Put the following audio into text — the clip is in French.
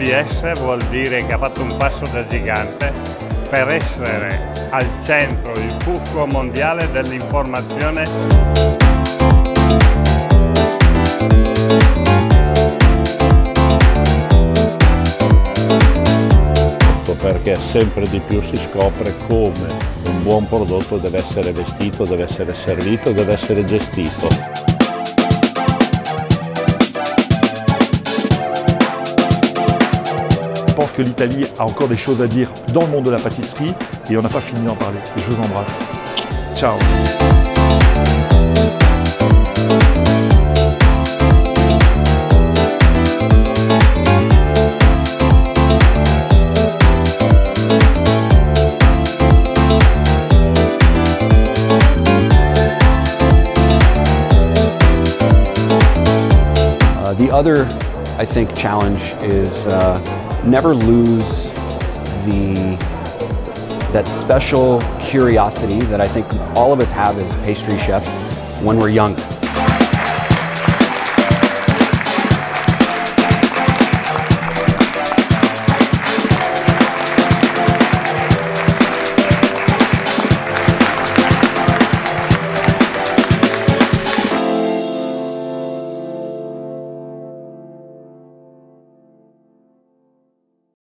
Pugliese vuol dire che ha fatto un passo da gigante per essere al centro, il fulcro mondiale dell'informazione. perché sempre di più si scopre come un buon prodotto deve essere vestito, deve essere servito, deve essere gestito. l'Italie a encore des choses à dire dans le monde de la pâtisserie et on n'a pas fini d'en parler. Je vous embrasse. Ciao Uh, the other, I think, challenge is uh, never lose the that special curiosity that I think all of us have as pastry chefs when we're young.